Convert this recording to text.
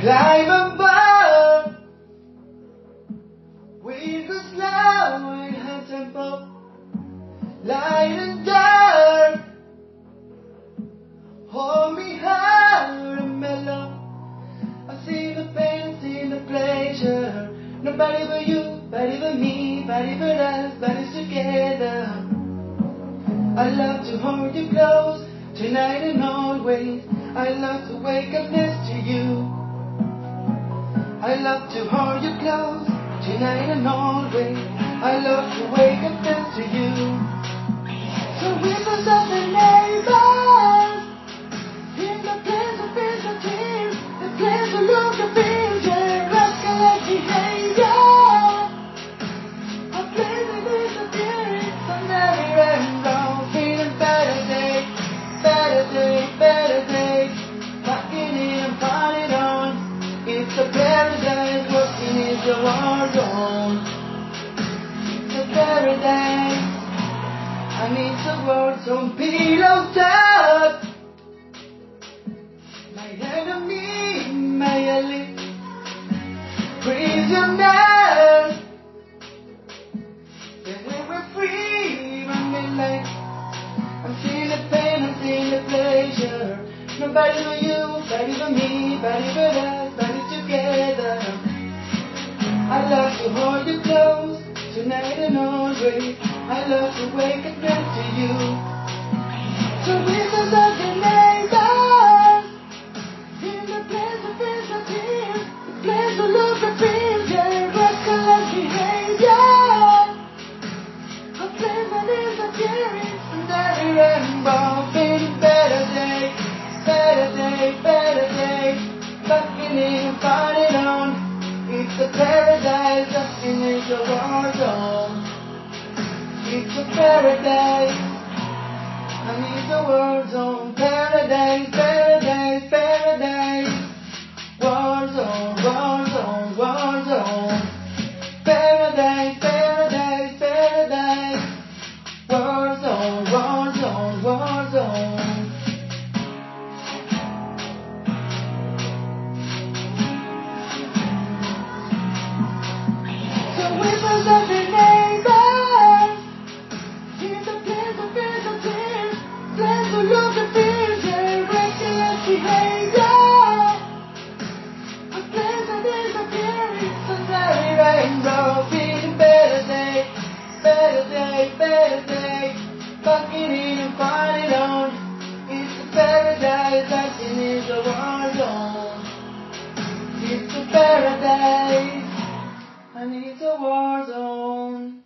climb above. With the slow and high tempo, light and dark. Hold me higher and mellow. I see the pain, I see the pleasure. Nobody but you, nobody but me, nobody but us, bodies together. I love to hold you close tonight and always. I love to wake up next to you. I love to hold you close tonight and always. I love to wake up next to you. So whispers zone. It's a paradise. I need some words on pillow top. My enemy, my elite, prisoners. Then we were free from midnight. I'm seeing the pain, I'm seeing the pleasure. Nobody but you, nobody but me, nobody but us, nobody together. I love to hold you close tonight and always. I love to wake up next to you. In the place of the place of behavior. A place that is and rainbow, better day, better day, better day. War zone. It's a paradise. I need the words on better day, better day. Bucking in. It's a paradise, in the war zone. It's a paradise, and it's a war zone.